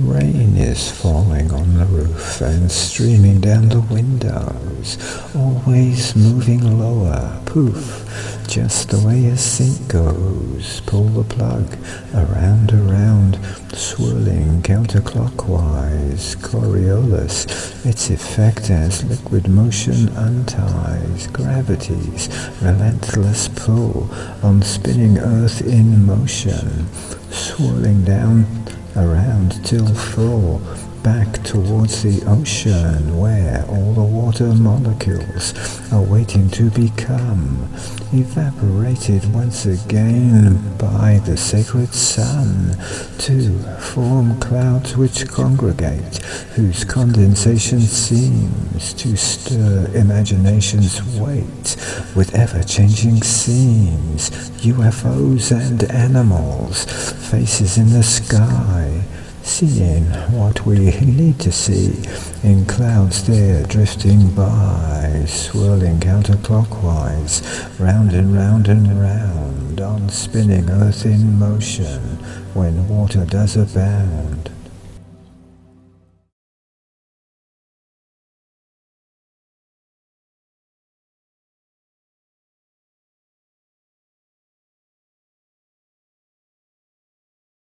Rain is falling on the roof and streaming down the windows, always moving lower, poof, just the way a sink goes. Pull the plug, around, around, swirling counterclockwise. Coriolis, its effect as liquid motion unties. Gravity's relentless pull on spinning earth in motion, swirling down around till full, back towards the ocean where all the water molecules are waiting to become evaporated once again by the sacred sun to form clouds which congregate, whose condensation seems to stir imagination's weight with ever-changing scenes, UFOs and animals, faces in the sky, seeing what we need to see in clouds there drifting by, swirling counterclockwise, round and round and round, on spinning earth in motion when water does abound.